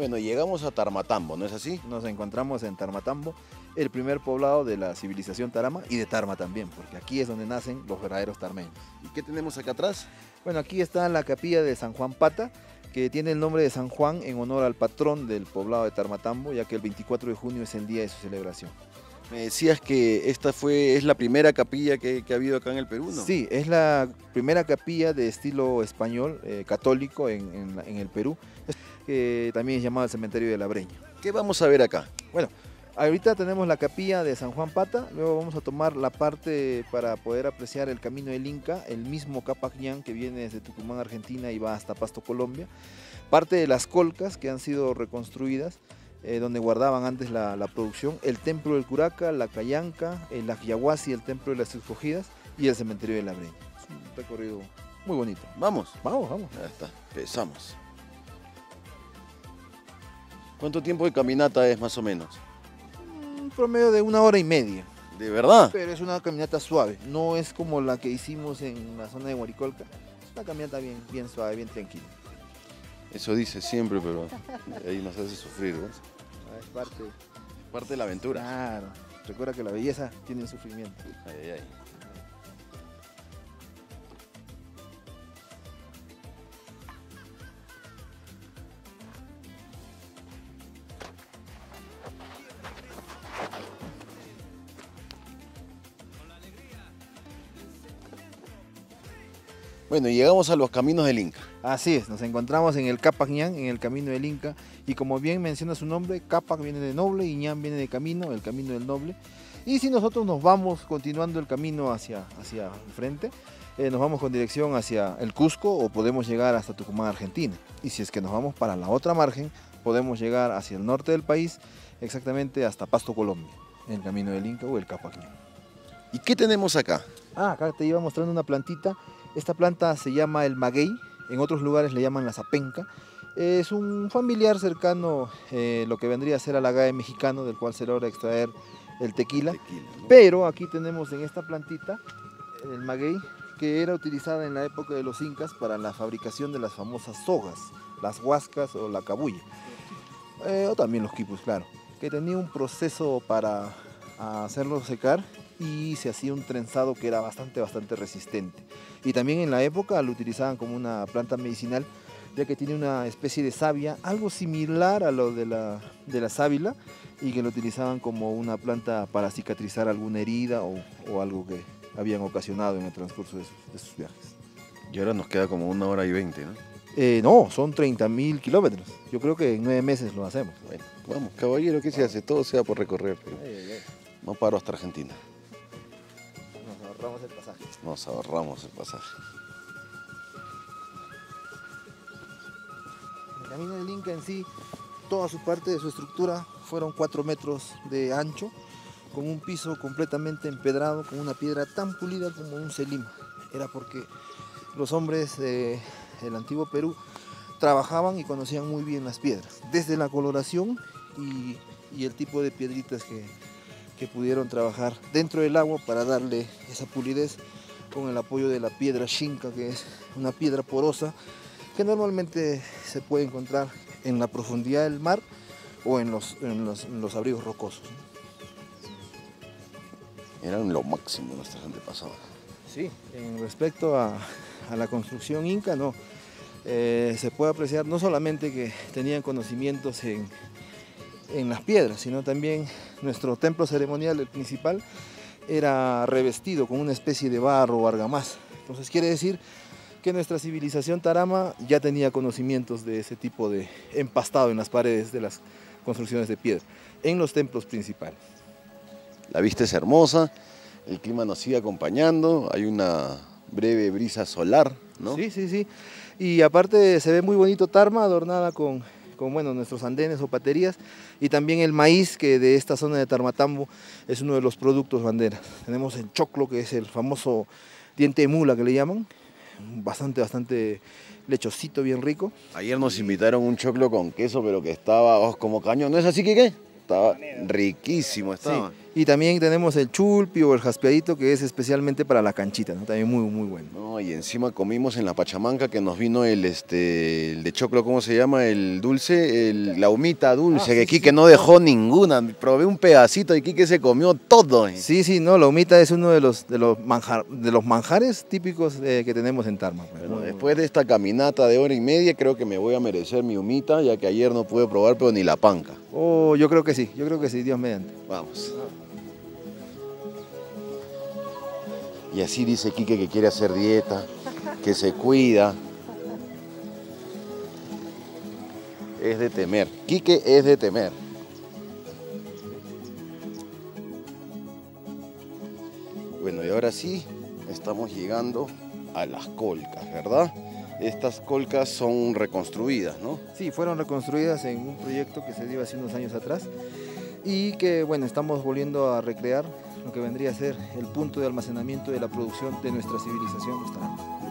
Bueno, llegamos a Tarmatambo, ¿no es así? Nos encontramos en Tarmatambo, el primer poblado de la civilización Tarama y de Tarma también, porque aquí es donde nacen los verdaderos tarmeños. ¿Y qué tenemos acá atrás? Bueno, aquí está la capilla de San Juan Pata, que tiene el nombre de San Juan en honor al patrón del poblado de Tarmatambo, ya que el 24 de junio es el día de su celebración. Me decías que esta fue, es la primera capilla que, que ha habido acá en el Perú, ¿no? Sí, es la primera capilla de estilo español, eh, católico en, en la- en el Perú, que también es llamado el cementerio de la Breña. ¿Qué vamos a ver acá? Bueno, ahorita tenemos la capilla de San Juan Pata, luego vamos a tomar la parte para poder apreciar el camino del Inca, el mismo Capacñán que viene desde Tucumán, Argentina y va hasta Pasto, Colombia, parte de las colcas que han sido reconstruidas, eh, donde guardaban antes la, la producción, el templo del Curaca, la Cayanca, el Ajiahuasi, el templo de las escogidas y el cementerio de la Breña. Es un recorrido muy bonito. Vamos. Vamos, vamos. Ya está, empezamos. ¿Cuánto tiempo de caminata es más o menos? Un promedio de una hora y media. ¿De verdad? Pero es una caminata suave, no es como la que hicimos en la zona de Huaricolca. Es una caminata bien, bien suave, bien tranquila. Eso dice siempre, pero ahí nos hace sufrir, ¿ves? Ah, Es parte. Parte de la aventura. Claro. Recuerda que la belleza tiene un sufrimiento. Ay, ay, ay. Bueno, y llegamos a los caminos del Inca. Así es, nos encontramos en el Capacñán, en el camino del Inca. Y como bien menciona su nombre, Capac viene de noble y Ñán viene de camino, el camino del noble. Y si nosotros nos vamos continuando el camino hacia, hacia el frente, eh, nos vamos con dirección hacia el Cusco o podemos llegar hasta Tucumán, Argentina. Y si es que nos vamos para la otra margen, podemos llegar hacia el norte del país, exactamente hasta Pasto, Colombia, en el camino del Inca o el Capacñán. ¿Y qué tenemos acá? Ah, acá te iba mostrando una plantita. Esta planta se llama el maguey, en otros lugares le llaman la zapenca. Es un familiar cercano, eh, lo que vendría a ser al agave mexicano, del cual se logra extraer el tequila. Tequila, ¿no? Pero aquí tenemos en esta plantita el maguey, que era utilizada en la época de los incas para la fabricación de las famosas sogas, las huascas o la cabulla. Eh, o también los quipus, claro. Que tenía un proceso para hacerlo secar y se hacía un trenzado que era bastante, bastante resistente. Y también en la época lo utilizaban como una planta medicinal, ya que tiene una especie de savia, algo similar a lo de la, de la sábila, y que lo utilizaban como una planta para cicatrizar alguna herida o, o algo que habían ocasionado en el transcurso de sus, de sus viajes. Y ahora nos queda como una hora y veinte, ¿no? Eh, no, son 30.000 kilómetros. Yo creo que en nueve meses lo hacemos. Bueno, vamos, caballero, ¿qué se hace? Todo sea por recorrer. No paro hasta Argentina. Nos ahorramos el pasaje. Nos ahorramos el pasaje. El camino del Inca en sí, toda su parte de su estructura fueron 4 metros de ancho, con un piso completamente empedrado, con una piedra tan pulida como un celima. Era porque los hombres del antiguo Perú trabajaban y conocían muy bien las piedras, desde la coloración y, y el tipo de piedritas que, que pudieron trabajar dentro del agua para darle esa pulidez con el apoyo de la piedra shinca, que es una piedra porosa que normalmente se puede encontrar en la profundidad del mar o en los, en los, en los abrigos rocosos. Eran lo máximo nuestras antepasadas. Sí, en respecto a, a la construcción inca, no. Eh, se puede apreciar no solamente que tenían conocimientos en, en las piedras, sino también nuestro templo ceremonial, el principal, era revestido con una especie de barro o argamasa. Entonces quiere decir que nuestra civilización tarama ya tenía conocimientos de ese tipo de empastado en las paredes de las construcciones de piedra, en los templos principales. La vista es hermosa, el clima nos sigue acompañando, hay una breve brisa solar, ¿no? Sí, sí, sí. Y aparte se ve muy bonito Tarma adornada con, con bueno, nuestros andenes o paterías y también el maíz que de esta zona de Tarmatambo es uno de los productos banderas. Tenemos el choclo que es el famoso diente de mula que le llaman, bastante, bastante lechosito, bien rico. Ayer nos invitaron un choclo con queso, pero que estaba oh, como cañón. ¿No es así, que qué? Estaba riquísimo, estaba. Sí. Y también tenemos el chulpi o el jaspeadito que es especialmente para la canchita, ¿no? también muy, muy bueno. No, y encima comimos en la Pachamanca que nos vino el, este, el de choclo, ¿cómo se llama? El dulce, el, la humita dulce, Ah, que sí, Quique sí. no dejó ninguna. Probé un pedacito y Quique se comió todo. eh. Sí, sí, no, la humita es uno de los, de los, manjar, de los manjares típicos eh, que tenemos en Tarma. pues, Bueno, después de esta caminata de hora y media, creo que me voy a merecer mi humita, ya que ayer no pude probar, pero ni la panca. Oh, yo creo que sí, yo creo que sí, Dios mediante. Vamos. Y así dice Quique que quiere hacer dieta, que se cuida. Es de temer. Quique es de temer. Bueno, y ahora sí, estamos llegando a las colcas, ¿verdad? Estas colcas son reconstruidas, ¿no? Sí, fueron reconstruidas en un proyecto que se dio hace unos años atrás y que, bueno, estamos volviendo a recrear lo que vendría a ser el punto de almacenamiento de la producción de nuestra civilización.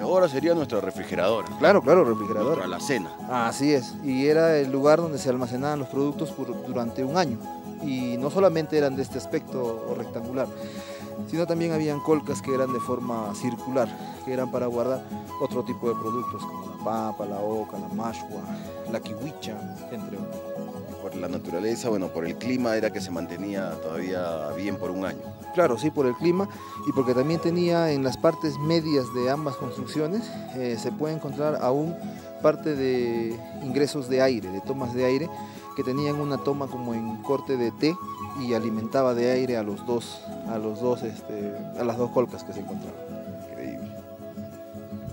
Ahora sería nuestra refrigeradora, Claro, claro, refrigerador. nuestra alacena. Así es, y era el lugar donde se almacenaban los productos por- durante un año. Y no solamente eran de este aspecto rectangular, sino también habían colcas que eran de forma circular, que eran para guardar otro tipo de productos como la papa, la oca, la mashua, la kiwicha, entre otros. La naturaleza, bueno, por el clima era que se mantenía todavía bien por un año. Claro, sí, por el clima y porque también tenía en las partes medias de ambas construcciones, eh, se puede encontrar aún parte de ingresos de aire, de tomas de aire, que tenían una toma como en corte de T y alimentaba de aire a los dos, a los dos, este, a las dos colcas que se encontraban.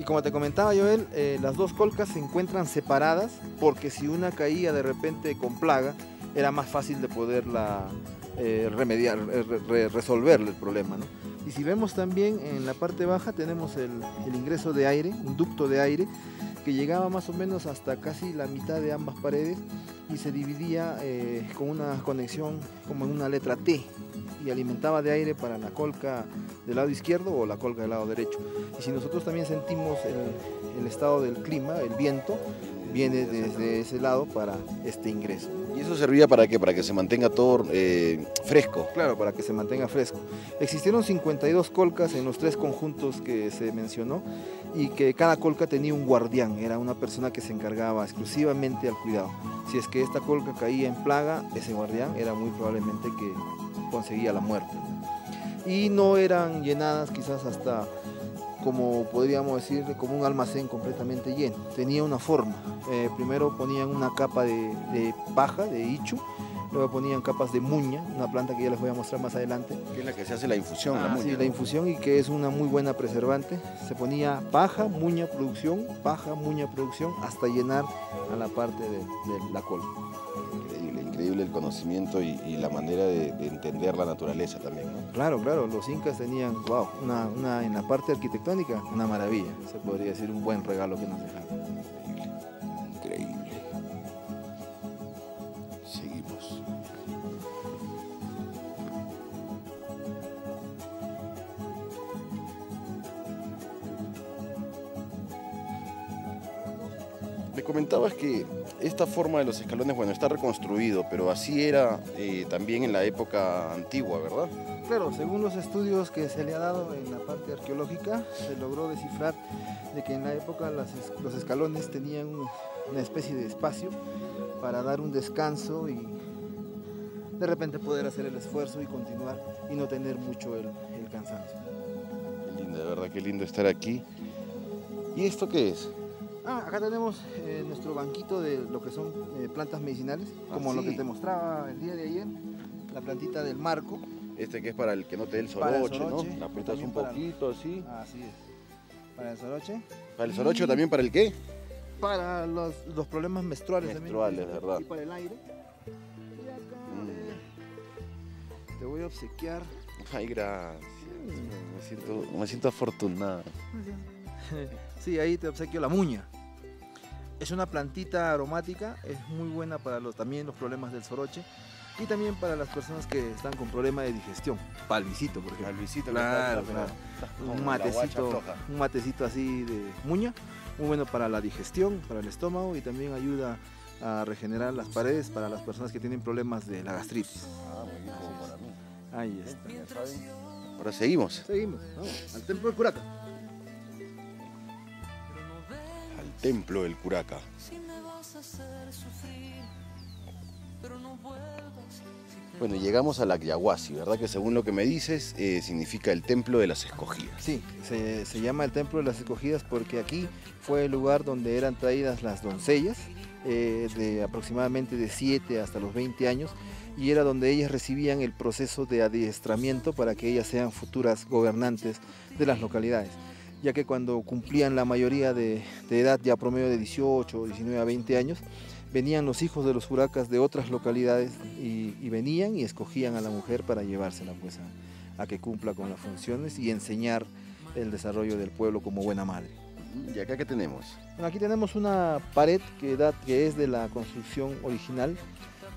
Y como te comentaba Joel, eh, las dos colcas se encuentran separadas porque si una caía de repente con plaga, era más fácil de poderla eh, remediar, re- re- resolverle el problema. ¿no? Y si vemos también en la parte baja tenemos el, el ingreso de aire, un ducto de aire que llegaba más o menos hasta casi la mitad de ambas paredes y se dividía eh, con una conexión como en una letra T y alimentaba de aire para la colca del lado izquierdo o la colca del lado derecho. Y si nosotros también sentimos el, el estado del clima, el viento, viene desde ese lado para este ingreso. ¿Y eso servía para qué? Para que se mantenga todo eh, fresco. Claro, para que se mantenga fresco. Existieron 52 colcas en los tres conjuntos que se mencionó y que cada colca tenía un guardián, era una persona que se encargaba exclusivamente al cuidado. Si es que esta colca caía en plaga, ese guardián era muy probablemente que conseguía la muerte. Y no eran llenadas quizás hasta como podríamos decir, como un almacén completamente lleno. Tenía una forma. Eh, primero ponían una capa de, de paja, de ichu, luego ponían capas de muña, una planta que ya les voy a mostrar más adelante. Que es la que se hace la infusión, la Ah, muña, sí, ¿no? la infusión y que es una muy buena preservante. Se ponía paja, muña, producción, paja, muña, producción, hasta llenar a la parte de, de la cola. Increíble, increíble el conocimiento y, y la manera de, de entender la naturaleza también. Claro, claro, los incas tenían, wow, una, una- en la parte arquitectónica, una maravilla. Se podría decir un buen regalo que nos dejaron. Esta forma de los escalones, bueno, está reconstruido, pero así era eh, también en la época antigua, ¿verdad? Claro, según los estudios que se le ha dado en la parte arqueológica, se logró descifrar de que en la época las los escalones tenían un- una especie de espacio para dar un descanso y de repente poder hacer el esfuerzo y continuar y no tener mucho el, el cansancio. Qué lindo, de verdad, qué lindo estar aquí. ¿Y esto qué es? Ah, acá tenemos eh, nuestro banquito de lo que son eh, plantas medicinales, Ah, como lo sí. que te mostraba el día de ayer, la plantita del marco. Este que es para el que no te dé el Para el soroche, ¿no? La también un para- poquito así. Así es. Para el soroche. ¿Para el soroche Y- también para el qué? para los, los problemas menstruales. también. Menstruales, ¿verdad? Y para el aire. Y acá Mm. eh, te voy a obsequiar. Ay, gracias. Me siento, me siento afortunado. Sí, ahí te obsequio la muña. Es una plantita aromática, es muy buena para los, también los problemas del soroche y también para las personas que están con problema de digestión. Visito, por ejemplo. Al visito Claro, claro. un matecito, un matecito así de muña, muy bueno para la digestión, para el estómago y también ayuda a regenerar las paredes para las personas que tienen problemas de la gastritis. Ah, muy bien, como para mí. Ahí está. Ahora seguimos Seguimos, vamos, al templo del Curaca. Templo del Curaca. Bueno, llegamos a la Yaguasi, ¿verdad? Que según lo que me dices, eh, significa el templo de las escogidas. Sí, se, se llama el Templo de las Escogidas porque aquí fue el lugar donde eran traídas las doncellas eh, de aproximadamente de 7 hasta los 20 años y era donde ellas recibían el proceso de adiestramiento para que ellas sean futuras gobernantes de las localidades, ya que cuando cumplían la mayoría de, de edad, ya promedio de 18, 19 a 20 años, venían los hijos de los huracas de otras localidades y, y venían y escogían a la mujer para llevársela pues a, a que cumpla con las funciones y enseñar el desarrollo del pueblo como buena madre. ¿Y acá qué tenemos? Bueno, aquí tenemos una pared que, da, que es de la construcción original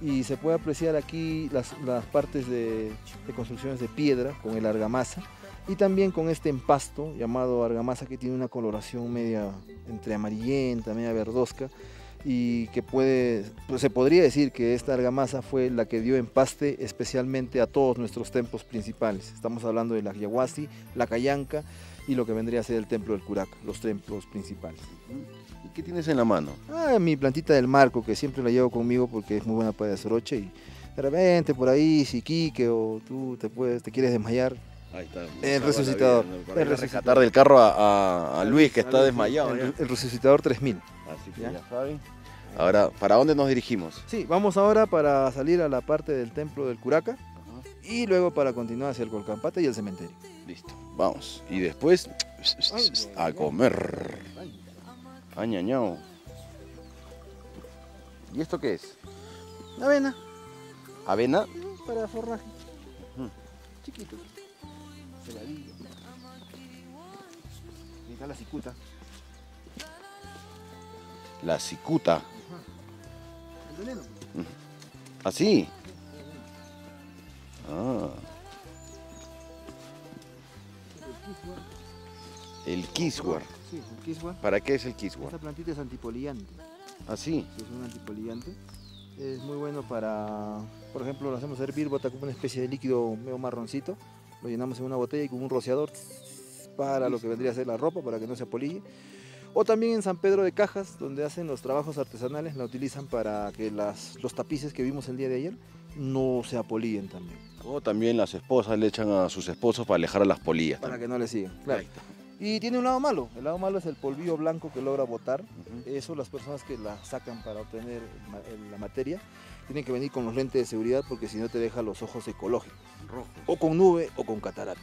y se puede apreciar aquí las, las partes de, de construcciones de piedra con el argamasa y también con este empasto llamado argamasa que tiene una coloración media entre amarillenta, media verdosca y que puede, pues se podría decir que esta argamasa fue la que dio empaste especialmente a todos nuestros templos principales. Estamos hablando de la Yahuasi, la Cayanca y lo que vendría a ser el templo del Curaca, los templos principales. ¿Y qué tienes en la mano? Ah, mi plantita del marco, que siempre la llevo conmigo porque es muy buena para el soroche y de repente por ahí, si Quique o tú te, puedes, te quieres desmayar, Ahí está. El resucitador. Para El resucitador. del carro a, a- a Luis, que está desmayado. El, resucitador 3000. Así que ¿Ya? ya saben. Ahora, ¿para dónde nos dirigimos? Sí, vamos ahora para salir a la parte del templo del Curaca y luego para continuar hacia el Colcampata y el cementerio. Listo, vamos. Y después a comer. Añañao. ¿Y esto qué es? Avena, ¿Avena? para forraje. Chiquito. Está la cicuta. La cicuta. El veneno. ¿Así? Ah, el kiswar. Sí, el kiswa. ¿Para qué es el kiswar? Esta plantita es antipoliante. Así. que es un antipoliante. Es muy bueno para, por ejemplo, lo hacemos hervir, bota como una especie de líquido medio marroncito, lo llenamos en una botella y con un rociador para lo que vendría a ser la ropa, para que no se apolille. O también en San Pedro de Cajas, donde hacen los trabajos artesanales, la utilizan para que las, los tapices que vimos el día de ayer no se apolillen también, O también las esposas le echan a sus esposos para alejar a las polillas. para también. que no le sigan. Claro. Y tiene un lado malo, el lado malo es el polvillo blanco que logra botar. Eso las personas que la sacan para obtener la materia tienen que venir con los lentes de seguridad porque si no te deja los ojos ecológicos. Rojo. O con nube o con catarata.